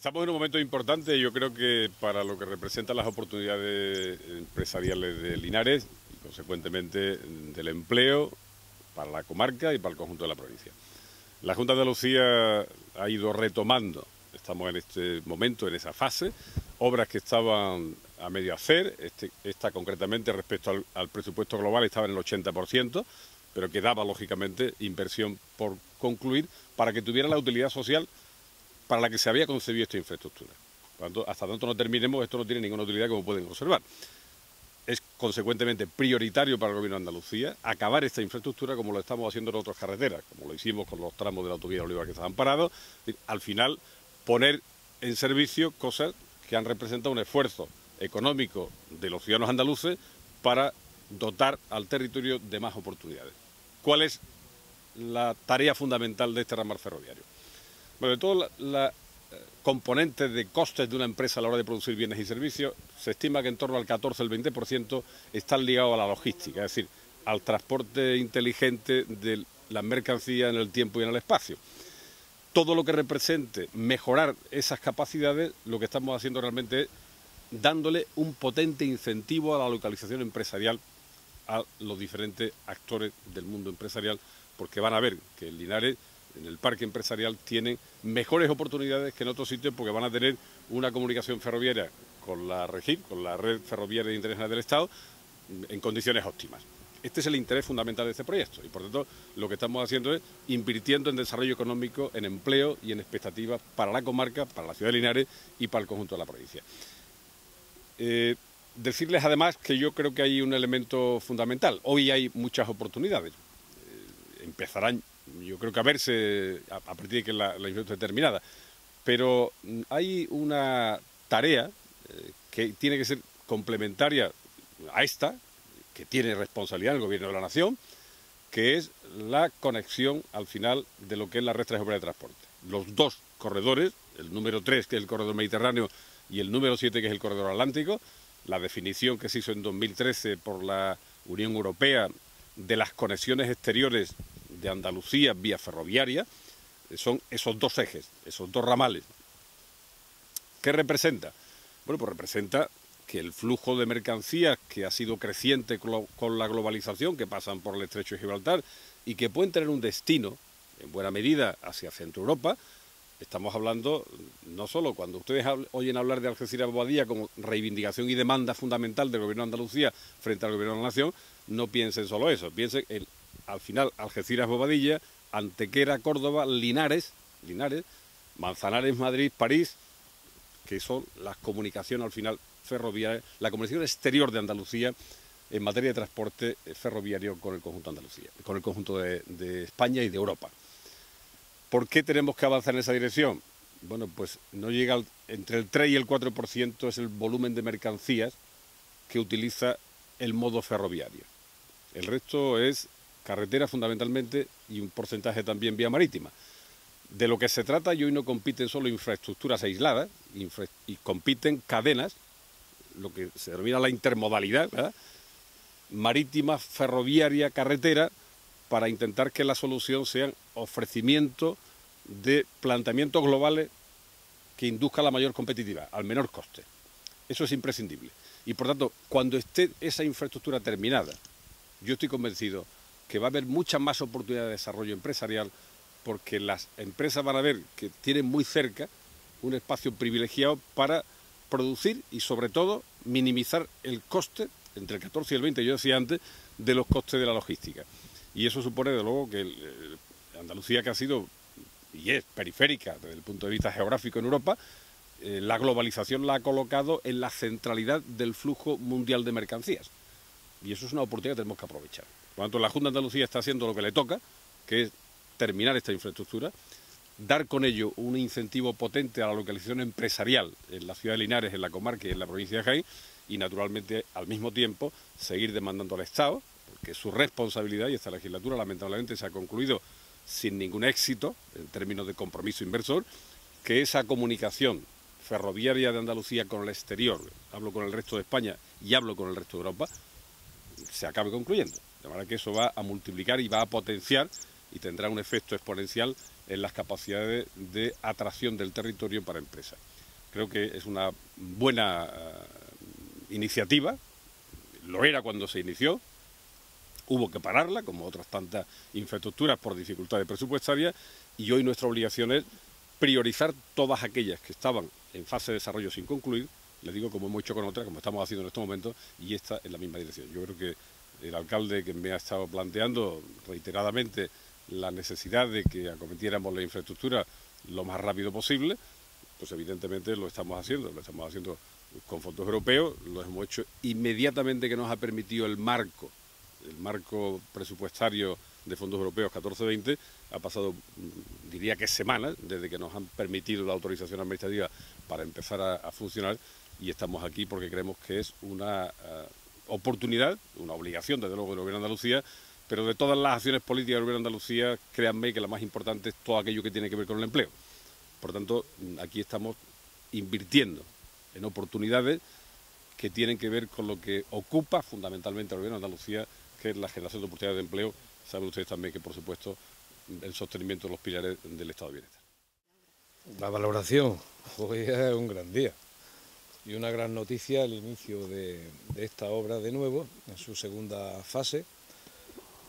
Estamos en un momento importante, yo creo que para lo que representan las oportunidades empresariales de Linares y consecuentemente del empleo para la comarca y para el conjunto de la provincia. La Junta de Andalucía ha ido retomando, estamos en este momento, en esa fase, obras que estaban a medio hacer, este, esta concretamente respecto al, al presupuesto global estaba en el 80%, pero quedaba lógicamente inversión por concluir para que tuviera la utilidad social para la que se había concebido esta infraestructura. hasta tanto no terminemos, esto no tiene ninguna utilidad como pueden observar. Es consecuentemente prioritario para el Gobierno de Andalucía acabar esta infraestructura como lo estamos haciendo en otras carreteras, como lo hicimos con los tramos de la autovía de Oliva que estaban parados. Al final, poner en servicio cosas que han representado un esfuerzo económico de los ciudadanos andaluces para dotar al territorio de más oportunidades. ¿Cuál es la tarea fundamental de este ramal ferroviario? De todas las eh, componentes de costes de una empresa a la hora de producir bienes y servicios, se estima que en torno al 14 el 20% están ligados a la logística, es decir, al transporte inteligente de las mercancías en el tiempo y en el espacio. Todo lo que represente mejorar esas capacidades, lo que estamos haciendo realmente es dándole un potente incentivo a la localización empresarial a los diferentes actores del mundo empresarial, porque van a ver que el Linares en el parque empresarial tienen mejores oportunidades que en otros sitios porque van a tener una comunicación ferroviaria con la REGIP, con la Red Ferroviaria Internacional del Estado, en condiciones óptimas. Este es el interés fundamental de este proyecto y por tanto lo que estamos haciendo es invirtiendo en desarrollo económico, en empleo y en expectativas para la comarca, para la ciudad de Linares y para el conjunto de la provincia. Eh, decirles además que yo creo que hay un elemento fundamental. Hoy hay muchas oportunidades. Eh, empezarán yo creo que a verse a, partir de que la, la esté terminada. Pero mm, hay una tarea eh, que tiene que ser complementaria a esta, que tiene responsabilidad el Gobierno de la Nación, que es la conexión al final de lo que es la red de transporte. Los dos corredores, el número 3, que es el corredor mediterráneo, y el número 7, que es el corredor atlántico, la definición que se hizo en 2013 por la Unión Europea de las conexiones exteriores de Andalucía vía ferroviaria, son esos dos ejes, esos dos ramales. ¿Qué representa? Bueno, pues representa que el flujo de mercancías que ha sido creciente con la globalización, que pasan por el estrecho de Gibraltar y que pueden tener un destino, en buena medida, hacia Centro Europa, estamos hablando no solo cuando ustedes oyen hablar de Algeciras Bobadilla como reivindicación y demanda fundamental del Gobierno de Andalucía frente al Gobierno de la Nación, no piensen solo eso, piensen en al final Algeciras Bobadilla, Antequera Córdoba, Linares, Linares, Manzanares Madrid, París, que son las comunicaciones al final ferroviarias, la comunicación exterior de Andalucía en materia de transporte ferroviario con el conjunto de Andalucía, con el conjunto de, de España y de Europa. ¿Por qué tenemos que avanzar en esa dirección? Bueno, pues no llega entre el 3 y el 4% es el volumen de mercancías que utiliza el modo ferroviario. El resto es carretera fundamentalmente y un porcentaje también vía marítima. De lo que se trata y hoy no compiten solo infraestructuras aisladas, y compiten cadenas, lo que se denomina la intermodalidad, marítima, ferroviaria, carretera, para intentar que la solución sea ofrecimiento de planteamientos globales que induzca la mayor competitividad, al menor coste. Eso es imprescindible. Y por tanto, cuando esté esa infraestructura terminada, yo estoy convencido que va a haber muchas más oportunidades de desarrollo empresarial porque las empresas van a ver que tienen muy cerca un espacio privilegiado para producir y sobre todo minimizar el coste, entre el 14 y el 20, yo decía antes, de los costes de la logística. Y eso supone, de luego, que Andalucía, que ha sido y es periférica desde el punto de vista geográfico en Europa, eh, la globalización la ha colocado en la centralidad del flujo mundial de mercancías. Y eso es una oportunidad que tenemos que aprovechar. Por lo tanto, la Junta de Andalucía está haciendo lo que le toca, que es terminar esta infraestructura, dar con ello un incentivo potente a la localización empresarial en la ciudad de Linares, en la comarca y en la provincia de Jaén, y naturalmente al mismo tiempo seguir demandando al Estado, porque es su responsabilidad y esta legislatura lamentablemente se ha concluido sin ningún éxito en términos de compromiso inversor, que esa comunicación ferroviaria de Andalucía con el exterior, hablo con el resto de España y hablo con el resto de Europa, se acabe concluyendo. De manera que eso va a multiplicar y va a potenciar y tendrá un efecto exponencial en las capacidades de atracción del territorio para empresas. Creo que es una buena iniciativa, lo era cuando se inició, hubo que pararla, como otras tantas infraestructuras por dificultades presupuestarias, y hoy nuestra obligación es priorizar todas aquellas que estaban en fase de desarrollo sin concluir, les digo como hemos hecho con otras, como estamos haciendo en estos momentos, y esta en la misma dirección. Yo creo que el alcalde que me ha estado planteando reiteradamente la necesidad de que acometiéramos la infraestructura lo más rápido posible, pues evidentemente lo estamos haciendo, lo estamos haciendo con fondos europeos, lo hemos hecho inmediatamente que nos ha permitido el marco, el marco presupuestario de fondos europeos 14-20, ha pasado, mm, diría que semanas, desde que nos han permitido la autorización administrativa para empezar a, funcionar y estamos aquí porque creemos que es una eh, oportunidad, una obligación desde luego del Gobierno de Andalucía, pero de todas las acciones políticas del Gobierno de Andalucía, créanme que la más importante es todo aquello que tiene que ver con el empleo. Por tanto, aquí estamos invirtiendo en oportunidades que tienen que ver con lo que ocupa fundamentalmente al Gobierno de Andalucía, que es la generación de oportunidades de empleo. Saben ustedes también que, por supuesto, el sostenimiento de los pilares del Estado de Bienestar. La valoración, hoy es un gran día y una gran noticia el inicio de, esta obra de nuevo, en su segunda fase,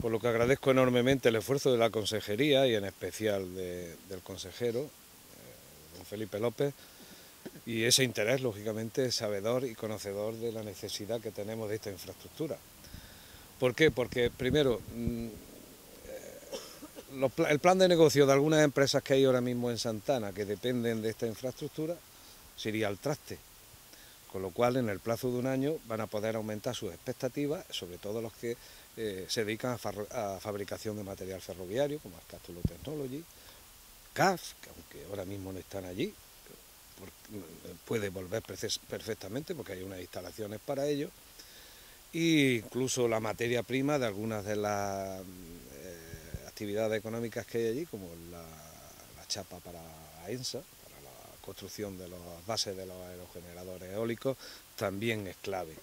por lo que agradezco enormemente el esfuerzo de la consejería y en especial del consejero, eh, don Felipe López, y ese interés, lógicamente, sabedor y conocedor de la necesidad que tenemos de esta infraestructura. ¿Por qué? Porque, primero, mm, eh, el plan de negocio de algunas empresas que hay ahora mismo en Santana, que dependen de esta infraestructura, sería al traste. Con lo cual, en el plazo de un año van a poder aumentar sus expectativas, sobre todo los que eh, se dedican a, fabricación de material ferroviario, como Castulo Technology, CAF, que aunque ahora mismo no están allí, puede volver perfectamente porque hay unas instalaciones para ello, e incluso la materia prima de algunas de las eh, actividades económicas que hay allí, como la, chapa para ENSA, construcción de las bases de los aerogeneradores eólicos, también es clave.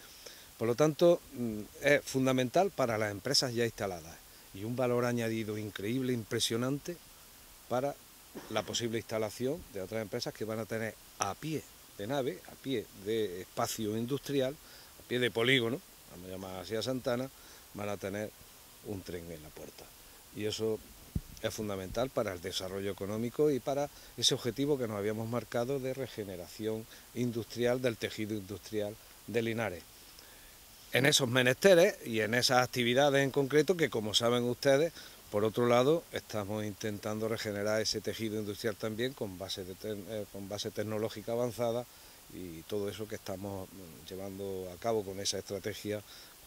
Por lo tanto, mm, es fundamental para las empresas ya instaladas y un valor añadido increíble, impresionante para la posible instalación de otras empresas que van a tener a pie de nave, a pie de espacio industrial, a pie de polígono, vamos a llamar así a Santana, van a tener un tren en la puerta. Y eso es fundamental para el desarrollo económico y para ese objetivo que nos habíamos marcado de regeneración industrial del tejido industrial de Linares. En esos menesteres y en esas actividades en concreto que, como saben ustedes, por otro lado, estamos intentando regenerar ese tejido industrial también con base, eh, con base tecnológica avanzada y todo eso que estamos mm, llevando a cabo con esa estrategia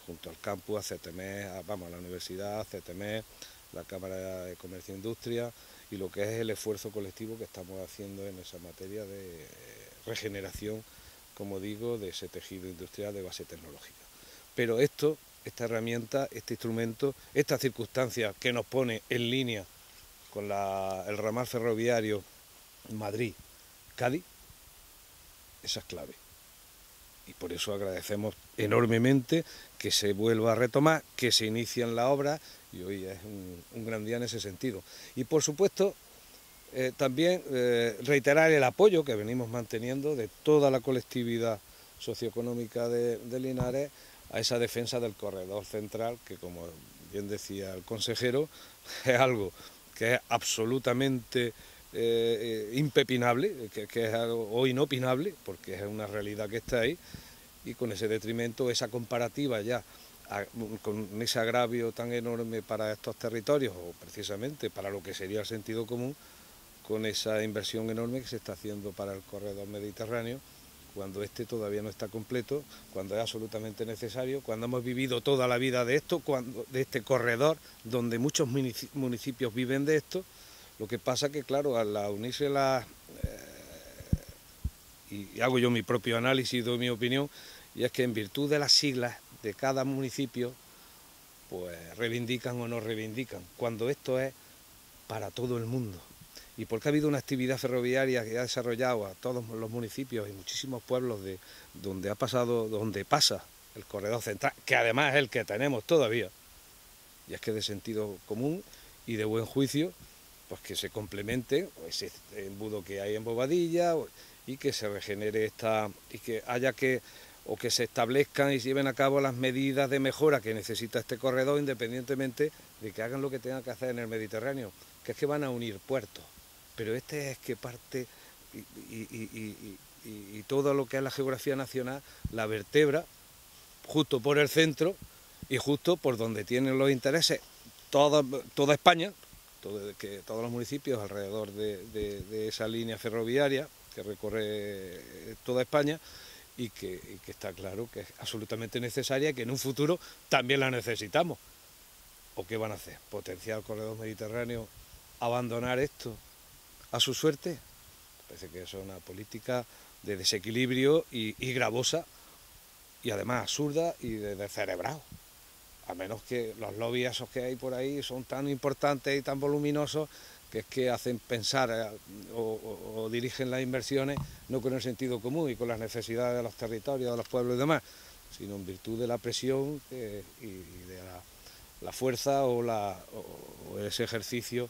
junto al campus, a CTME, vamos, a la universidad, a la Cámara de Comercio e Industria y lo que es el esfuerzo colectivo que estamos haciendo en esa materia de regeneración, como digo, de ese tejido industrial de base tecnológica. Pero esto esta herramienta, este instrumento, esta circunstancia que nos pone en línea con el ramal ferroviario Madrid-Cádiz, esa es clave. Y por eso agradecemos enormemente que se vuelva a retomar, que se inicie en la obra, y hoy es un, gran día en ese sentido. Y por supuesto, eh, también eh, reiterar el apoyo que venimos manteniendo de toda la colectividad socioeconómica de Linares a esa defensa del corredor central, que como bien decía el consejero, es algo que es absolutamente eh, impepinable, que, es algo, o inopinable, porque es una realidad que está ahí, y con ese detrimento, esa comparativa ya, con ese agravio tan enorme para estos territorios, o precisamente para lo que sería el sentido común, con esa inversión enorme que se está haciendo para el corredor mediterráneo, cuando este todavía no está completo, cuando es absolutamente necesario, cuando hemos vivido toda la vida de esto, cuando, de este corredor donde muchos municipios viven de esto, lo que pasa que claro, al unirse las... Y hago yo mi propio análisis, doy mi opinión, y es que en virtud de las siglas de cada municipio, pues reivindican o no reivindican, cuando esto es para todo el mundo. Y porque ha habido una actividad ferroviaria que ha desarrollado a todos los municipios y muchísimos pueblos de donde ha pasado, donde pasa el corredor central, que además es el que tenemos todavía, y es que de sentido común y de buen juicio, pues que se complemente ese embudo que hay en Bobadilla y que se regenere esta y que haya que o que se establezcan y lleven a cabo las medidas de mejora que necesita este corredor independientemente de que hagan lo que tengan que hacer en el Mediterráneo, que es que van a unir puertos, pero este es que parte y, todo lo que es la geografía nacional la vertebra justo por el centro y justo por donde tienen los intereses toda, toda España, todos los municipios alrededor de, esa línea ferroviaria que recorre toda España y que, está claro que es absolutamente necesaria que en un futuro también la necesitamos. ¿O qué van a hacer? ¿Potenciar el corredor mediterráneo? ¿Abandonar esto a su suerte? Parece que es una política de desequilibrio y, gravosa y además absurda y de, de a menos que los lobbies esos que hay por ahí son tan importantes y tan voluminosos que es que hacen pensar eh, o, dirigen las inversiones no con el sentido común y con las necesidades de los territorios, de los pueblos y demás, sino en virtud de la presión y, de la, fuerza o, ese ejercicio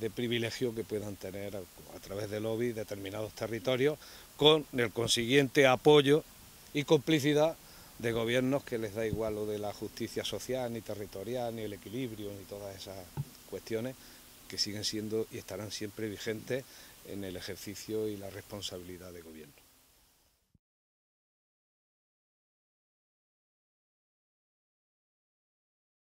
de privilegio que puedan tener a, a través de lobby determinados territorios, con el consiguiente apoyo y complicidad de gobiernos que les da igual lo de la justicia social, ni territorial, ni el equilibrio, ni todas esas cuestiones que siguen siendo y estarán siempre vigentes en el ejercicio y la responsabilidad de gobierno.